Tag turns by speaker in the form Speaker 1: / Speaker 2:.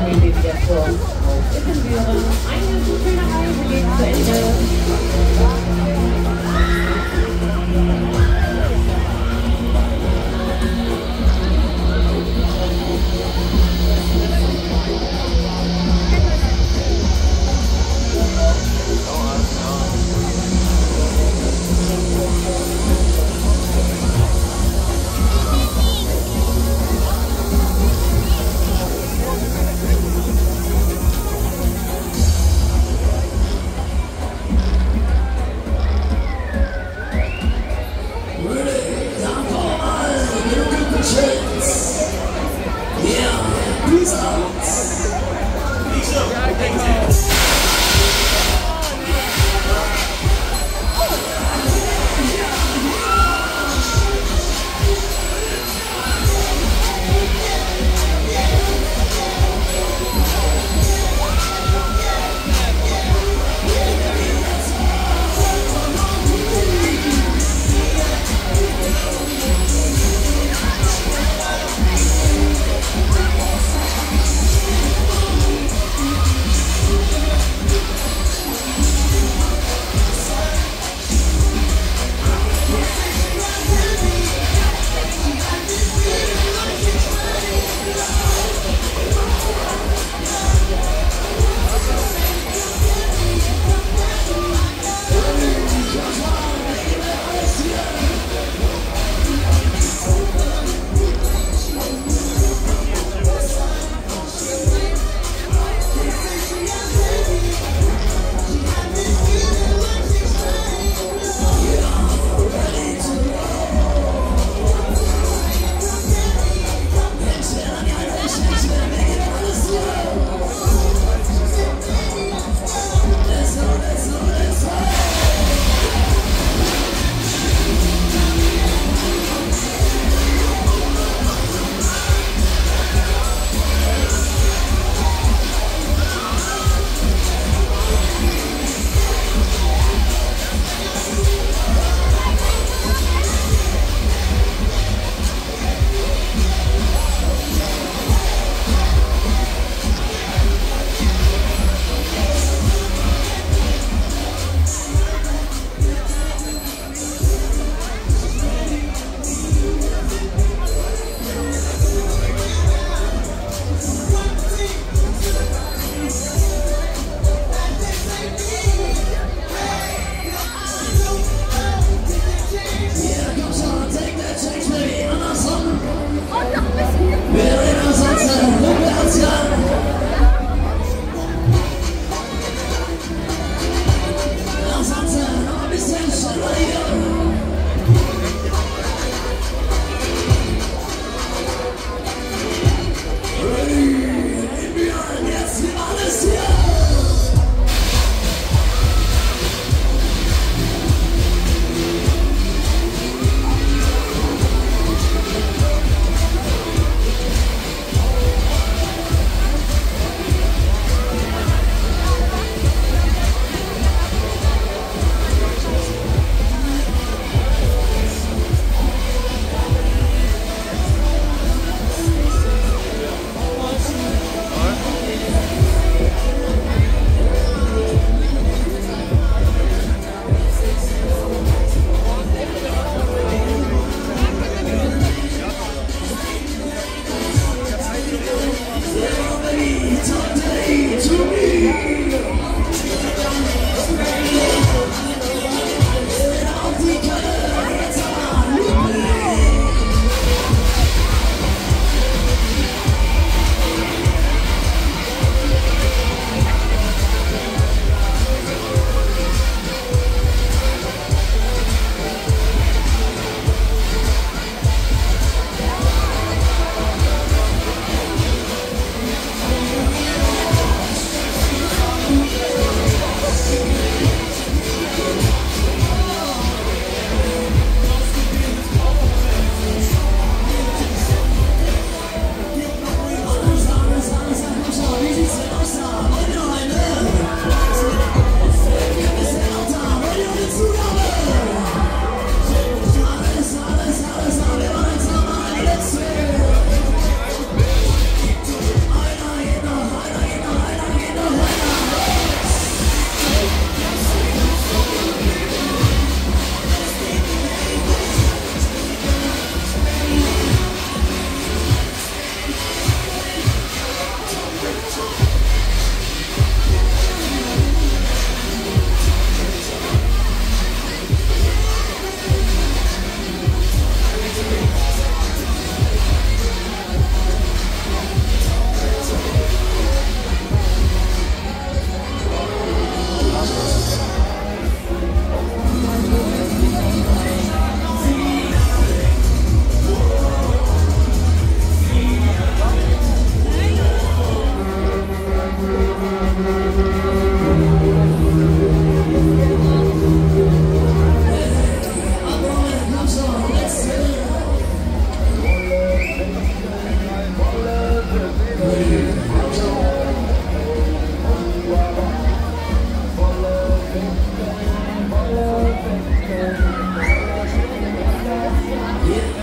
Speaker 1: wieder zur Ittenbüre. Eine schöne Reise geht zu Ende.
Speaker 2: Thank
Speaker 1: Yeah.